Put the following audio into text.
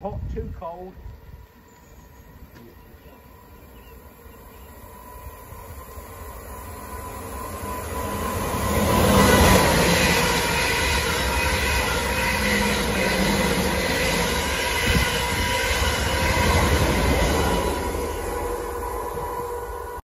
hot, too cold,